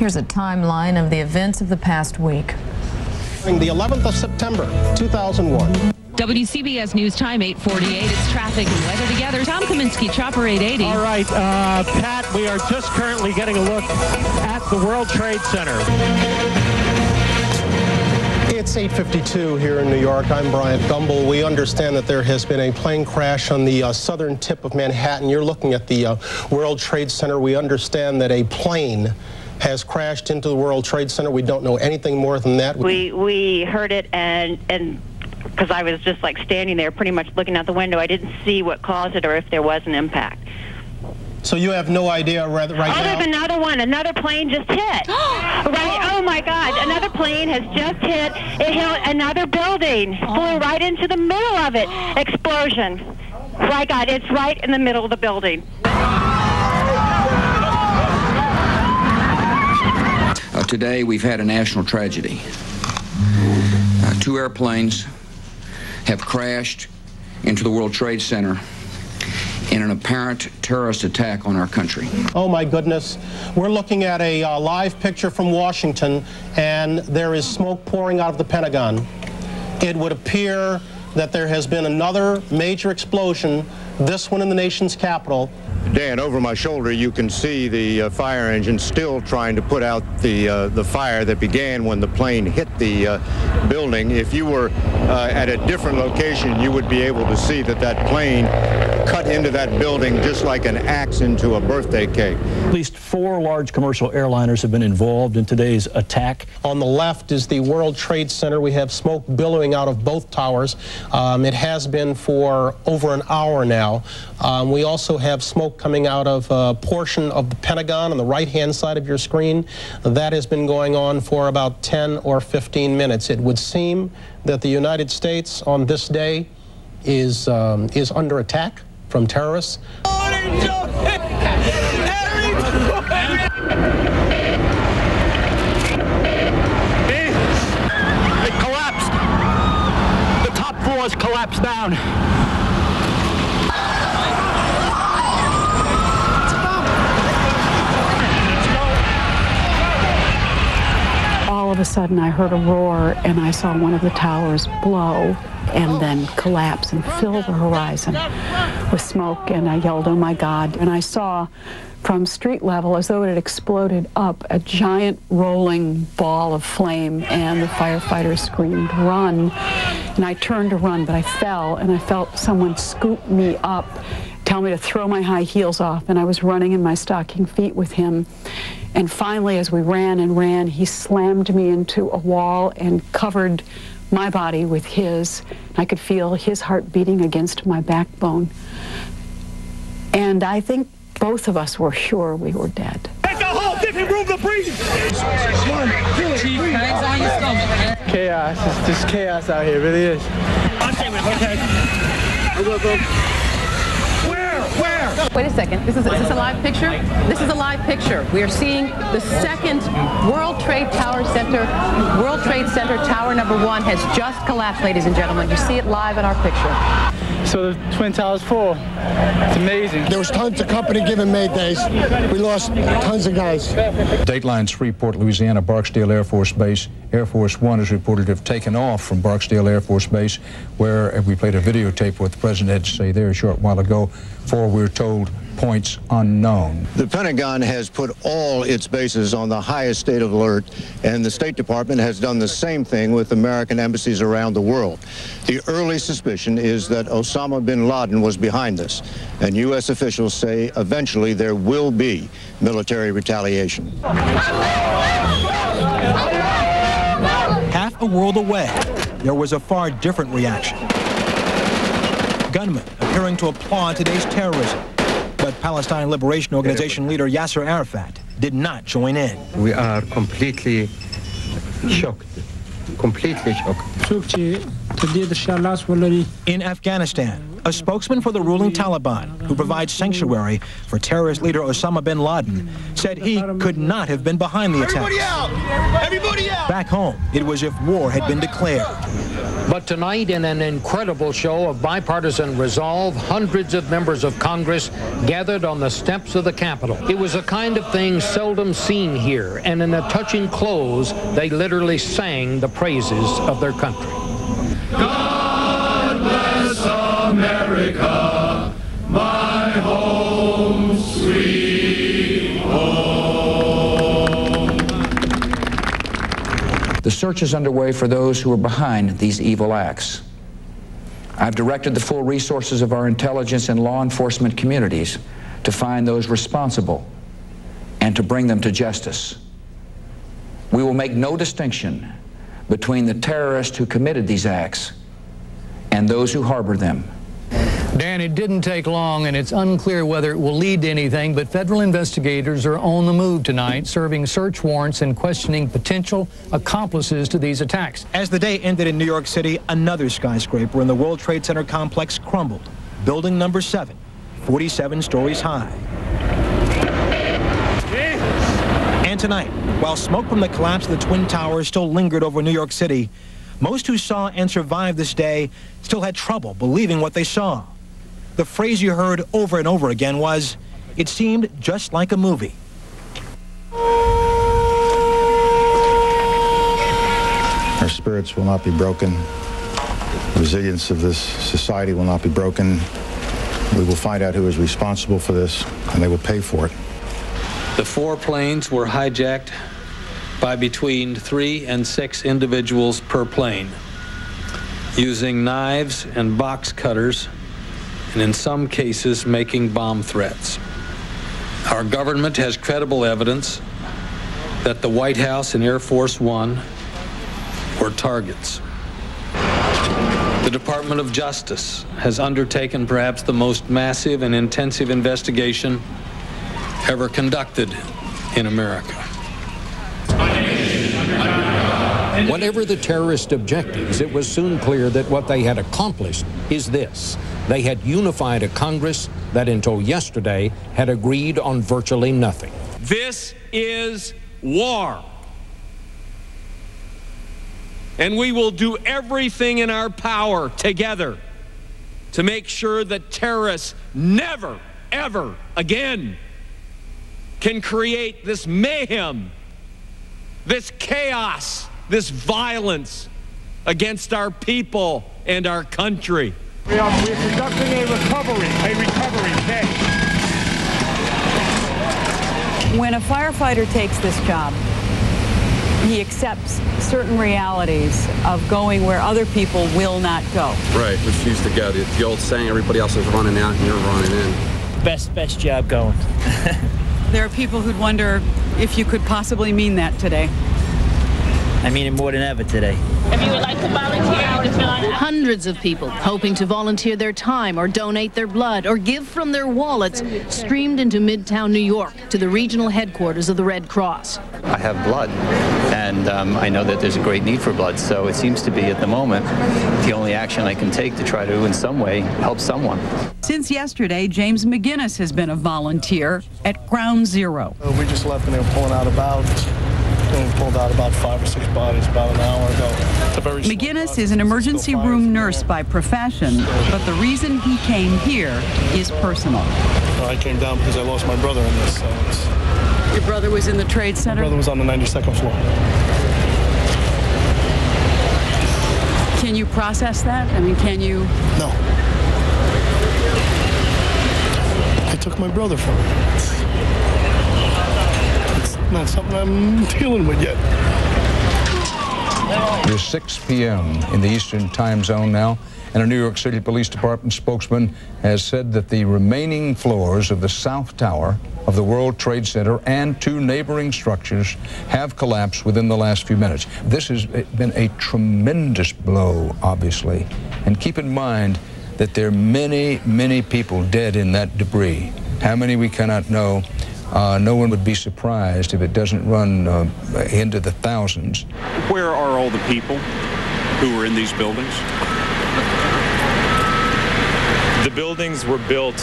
Here's a timeline of the events of the past week. The 11th of September, 2001. WCBS News Time 848. It's traffic and weather together. Tom Kaminski, Chopper 880. All right, uh, Pat, we are just currently getting a look at the World Trade Center. It's 8:52 here in New York. I'm Bryant Gumbel. We understand that there has been a plane crash on the uh, southern tip of Manhattan. You're looking at the uh, World Trade Center. We understand that a plane has crashed into the World Trade Center. We don't know anything more than that. We we heard it and and because I was just like standing there, pretty much looking out the window. I didn't see what caused it or if there was an impact. So you have no idea right, right oh, now? there's another one. Another plane just hit. right. Oh my God! Another plane has just hit. It hit another building. Flew oh. right into the middle of it. Explosion. My God! It's right in the middle of the building. today we've had a national tragedy. Uh, two airplanes have crashed into the World Trade Center in an apparent terrorist attack on our country. Oh my goodness. We're looking at a uh, live picture from Washington, and there is smoke pouring out of the Pentagon. It would appear that there has been another major explosion, this one in the nation's capital. Dan, over my shoulder, you can see the uh, fire engine still trying to put out the uh, the fire that began when the plane hit the uh, building. If you were uh, at a different location, you would be able to see that that plane cut into that building just like an axe into a birthday cake. At least four large commercial airliners have been involved in today's attack. On the left is the World Trade Center. We have smoke billowing out of both towers. Um, it has been for over an hour now. Um, we also have smoke coming out of a portion of the Pentagon on the right-hand side of your screen. That has been going on for about 10 or 15 minutes. It would seem that the United States on this day is, um, is under attack from terrorists. It collapsed. The top floors collapsed down. all of a sudden I heard a roar and I saw one of the towers blow and then collapse and fill the horizon with smoke and I yelled, oh my God. And I saw from street level as though it had exploded up a giant rolling ball of flame and the firefighters screamed, run. And I turned to run, but I fell and I felt someone scoop me up, tell me to throw my high heels off and I was running in my stocking feet with him. And finally, as we ran and ran, he slammed me into a wall and covered my body with his. I could feel his heart beating against my backbone. And I think both of us were sure we were dead. Take a whole different room to breathe. Chaos. It's just chaos out here. It really is. I'm taking it. Okay. Where? Where? Wait a second. This is, is this a live picture? This is a live picture. We are seeing the second World Trade Tower Center, World Trade Center Tower number one has just collapsed, ladies and gentlemen. You see it live in our picture. So the Twin Towers fall. It's amazing. There was tons of company given giving maydays. We lost tons of guys. Dateline Shreveport, Louisiana, Barksdale Air Force Base. Air Force One is reported to have taken off from Barksdale Air Force Base, where we played a videotape what the president had to say there a short while ago, for we're told points unknown. The Pentagon has put all its bases on the highest state of alert, and the State Department has done the same thing with American embassies around the world. The early suspicion is that Osama bin Laden was behind this, and U.S. officials say eventually there will be military retaliation. Half a world away, there was a far different reaction. Gunmen appearing to applaud today's terrorism. But Palestine Liberation Organization leader Yasser Arafat did not join in. We are completely shocked. Completely shocked. In Afghanistan, a spokesman for the ruling Taliban, who provides sanctuary for terrorist leader Osama bin Laden, said he could not have been behind the attack. Everybody out! Everybody out! Back home, it was if war had been declared. But tonight, in an incredible show of bipartisan resolve, hundreds of members of Congress gathered on the steps of the Capitol. It was a kind of thing seldom seen here, and in a touching close, they literally sang the praises of their country. God bless America, The search is underway for those who are behind these evil acts. I've directed the full resources of our intelligence and law enforcement communities to find those responsible and to bring them to justice. We will make no distinction between the terrorists who committed these acts and those who harbor them. Dan, it didn't take long, and it's unclear whether it will lead to anything, but federal investigators are on the move tonight, serving search warrants and questioning potential accomplices to these attacks. As the day ended in New York City, another skyscraper in the World Trade Center complex crumbled. Building number 7, 47 stories high. And tonight, while smoke from the collapse of the Twin Towers still lingered over New York City, most who saw and survived this day still had trouble believing what they saw. The phrase you heard over and over again was, it seemed just like a movie. Our spirits will not be broken. The resilience of this society will not be broken. We will find out who is responsible for this, and they will pay for it. The four planes were hijacked by between three and six individuals per plane, using knives and box cutters, and in some cases making bomb threats. Our government has credible evidence that the White House and Air Force One were targets. The Department of Justice has undertaken perhaps the most massive and intensive investigation ever conducted in America. Whatever the terrorist objectives, it was soon clear that what they had accomplished is this. They had unified a Congress that until yesterday had agreed on virtually nothing. This is war. And we will do everything in our power together to make sure that terrorists never, ever again can create this mayhem, this chaos, this violence against our people and our country. We are we're conducting a recovery, a recovery day. When a firefighter takes this job, he accepts certain realities of going where other people will not go. Right, refuse to go. The, the old saying, everybody else is running out and you're running in. Best, best job going. There are people who'd wonder if you could possibly mean that today. I mean it more than ever today. If you would like to volunteer, hundreds of people hoping to volunteer their time or donate their blood or give from their wallets streamed into Midtown New York to the regional headquarters of the Red Cross. I have blood, and um, I know that there's a great need for blood, so it seems to be at the moment the only action I can take to try to, in some way, help someone. Since yesterday, James McGinnis has been a volunteer at Ground Zero. Uh, we just left and they were pulling out about, we pulled out about five or six bodies about an hour ago. It's a very McGinnis is an emergency room nurse by profession, but the reason he came here is personal. I came down because I lost my brother in this. So it's, Your brother was in the Trade my Center? brother was on the 92nd floor. Can you process that? I mean, can you? No. I took my brother from me. It's not something I'm dealing with yet. It is 6 p.m. in the Eastern Time Zone now, and a New York City Police Department spokesman has said that the remaining floors of the South Tower of the World Trade Center and two neighboring structures have collapsed within the last few minutes. This has been a tremendous blow, obviously, and keep in mind that there are many, many people dead in that debris. How many we cannot know. Uh, no one would be surprised if it doesn't run uh, into the thousands. Where are all the people who were in these buildings? The The buildings were built,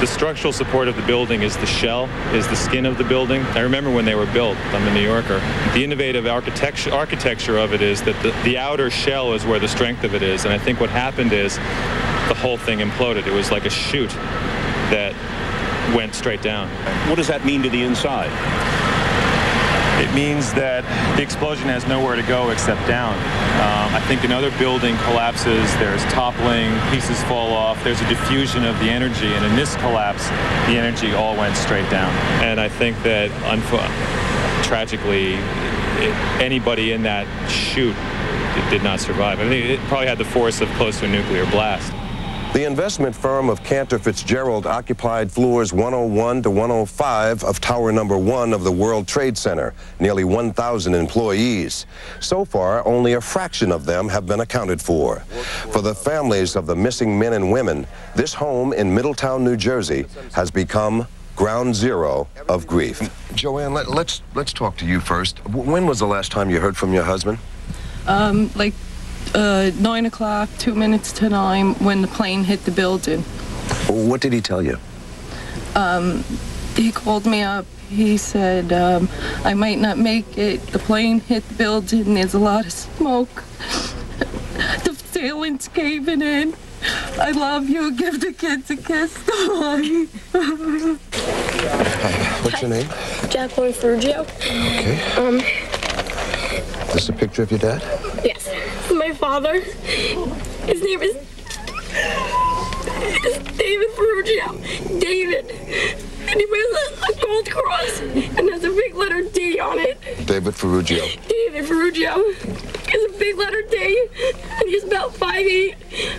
the structural support of the building is the shell, is the skin of the building. I remember when they were built, I'm a New Yorker. The innovative architecture, architecture of it is that the, the outer shell is where the strength of it is. And I think what happened is the whole thing imploded. It was like a chute that went straight down. What does that mean to the inside? It means that the explosion has nowhere to go except down. Um, I think another building collapses, there's toppling, pieces fall off, there's a diffusion of the energy, and in this collapse, the energy all went straight down. And I think that, tragically, it, anybody in that chute did not survive. I think it probably had the force of close to a nuclear blast. The investment firm of Cantor Fitzgerald occupied floors 101 to 105 of Tower Number 1 of the World Trade Center, nearly 1,000 employees. So far, only a fraction of them have been accounted for. For the families of the missing men and women, this home in Middletown, New Jersey has become ground zero of grief. Joanne, let, us let's, let's talk to you first. When was the last time you heard from your husband? Um, like uh, 9 o'clock, two minutes to 9, when the plane hit the building. What did he tell you? Um, he called me up. He said, um, I might not make it. The plane hit the building. There's a lot of smoke. the ceiling's caving in. I love you. Give the kids a kiss. What's your name? Jacqueline Ferrugio. Okay. Um, this is a picture of your dad? My father. His name is, is David Ferrugio. David. And he wears a gold cross and has a big letter D on it. David Ferrugio. David Ferrugio has a big letter D, and he's about 5'8",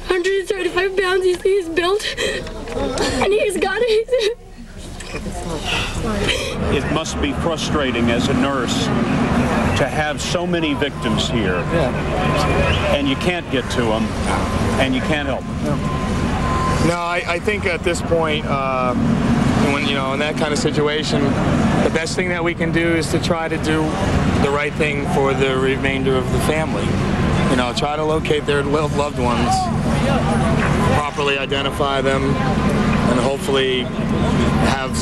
135 pounds. He's, he's built, and he's got it. It must be frustrating as a nurse to have so many victims here, yeah. and you can't get to them, and you can't help them. No, I, I think at this point, uh, when you know in that kind of situation, the best thing that we can do is to try to do the right thing for the remainder of the family. You know, try to locate their loved ones, properly identify them, and hopefully have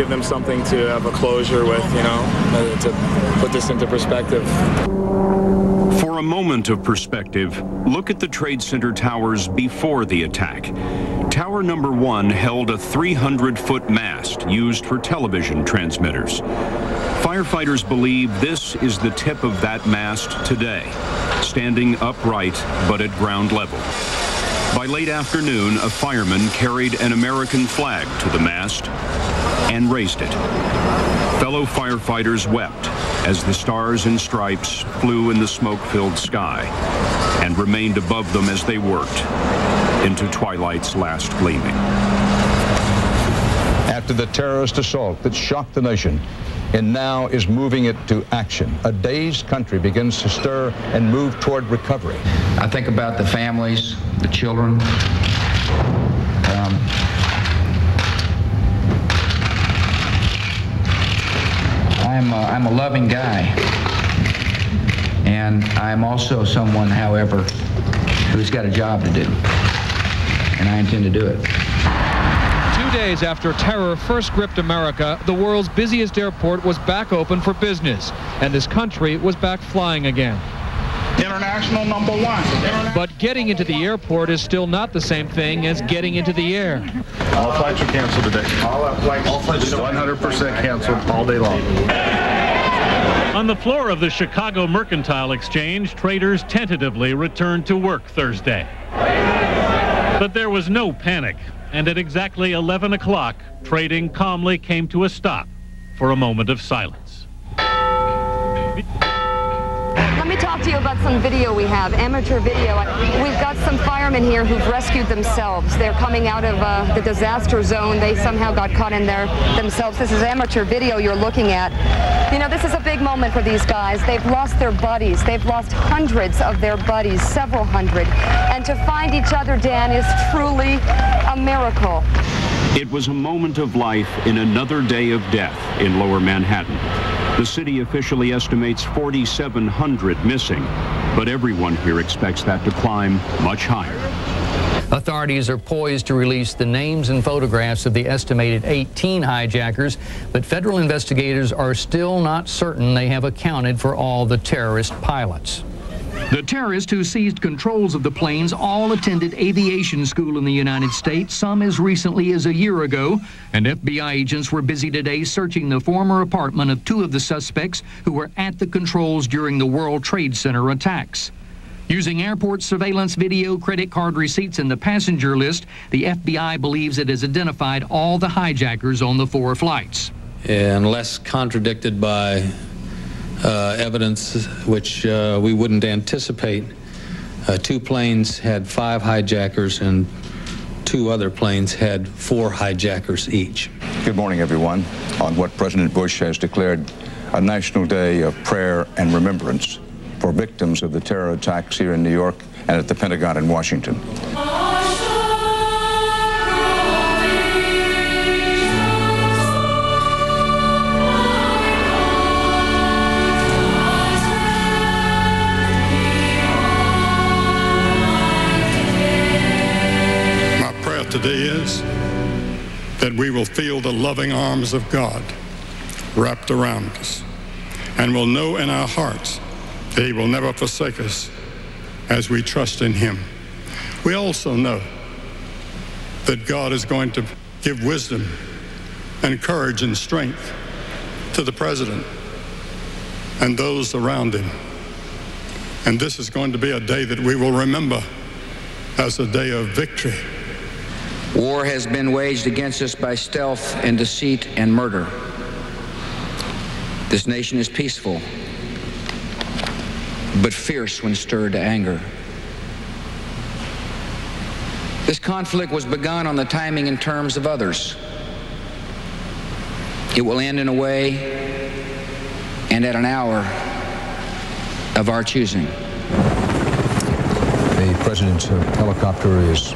give them something to have a closure with, you know, uh, to put this into perspective. For a moment of perspective, look at the Trade Center towers before the attack. Tower number one held a 300-foot mast used for television transmitters. Firefighters believe this is the tip of that mast today, standing upright but at ground level. By late afternoon, a fireman carried an American flag to the mast and raised it. Fellow firefighters wept as the stars and stripes flew in the smoke-filled sky and remained above them as they worked into twilight's last gleaming. After the terrorist assault that shocked the nation, and now is moving it to action. A dazed country begins to stir and move toward recovery. I think about the families, the children. Um, I'm a, I'm a loving guy. And I'm also someone, however, who's got a job to do. And I intend to do it. Two days after terror first gripped America, the world's busiest airport was back open for business, and this country was back flying again. International number one. Interna but getting into the airport is still not the same thing as getting into the air. All flights are canceled today. All flights, all flights 100% canceled all day long. On the floor of the Chicago Mercantile Exchange, traders tentatively returned to work Thursday. But there was no panic, and at exactly 11 o'clock, trading calmly came to a stop for a moment of silence. Let me talk to you about some video we have, amateur video. We've got some firemen here who've rescued themselves. They're coming out of uh, the disaster zone. They somehow got caught in there themselves. This is amateur video you're looking at. You know, this is a big moment for these guys. They've lost their buddies. They've lost hundreds of their buddies, several hundred. And to find each other, Dan, is truly a miracle. It was a moment of life in another day of death in lower Manhattan. The city officially estimates 4,700 missing, but everyone here expects that to climb much higher. Authorities are poised to release the names and photographs of the estimated 18 hijackers, but federal investigators are still not certain they have accounted for all the terrorist pilots. The terrorists who seized controls of the planes all attended aviation school in the United States, some as recently as a year ago, and FBI agents were busy today searching the former apartment of two of the suspects who were at the controls during the World Trade Center attacks. Using airport surveillance video, credit card receipts, and the passenger list, the FBI believes it has identified all the hijackers on the four flights. Unless contradicted by evidence which uh, we wouldn't anticipate. Uh, two planes had five hijackers and two other planes had four hijackers each. Good morning, everyone. On what President Bush has declared a national day of prayer and remembrance for victims of the terror attacks here in New York and at the Pentagon in Washington. Feel the loving arms of God wrapped around us and will know in our hearts that He will never forsake us as we trust in Him. We also know that God is going to give wisdom and courage and strength to the President and those around him. And this is going to be a day that we will remember as a day of victory. War has been waged against us by stealth and deceit and murder. This nation is peaceful, but fierce when stirred to anger. This conflict was begun on the timing and terms of others. It will end in a way and at an hour of our choosing. The president's helicopter is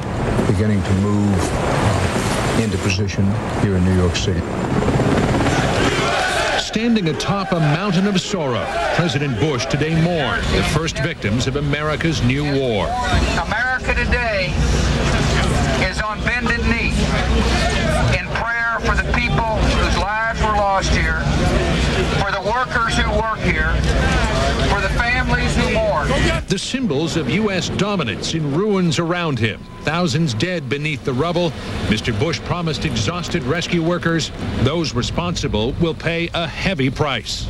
beginning to move uh, into position here in New York City. Standing atop a mountain of sorrow, President Bush today mourned the first victims of America's new war. America today is on bended knee in prayer for the people whose lives were lost here, for the workers who work here, for the families who mourn. The symbols of U.S. dominance in ruins around him, thousands dead beneath the rubble. Mr. Bush promised exhausted rescue workers those responsible will pay a heavy price.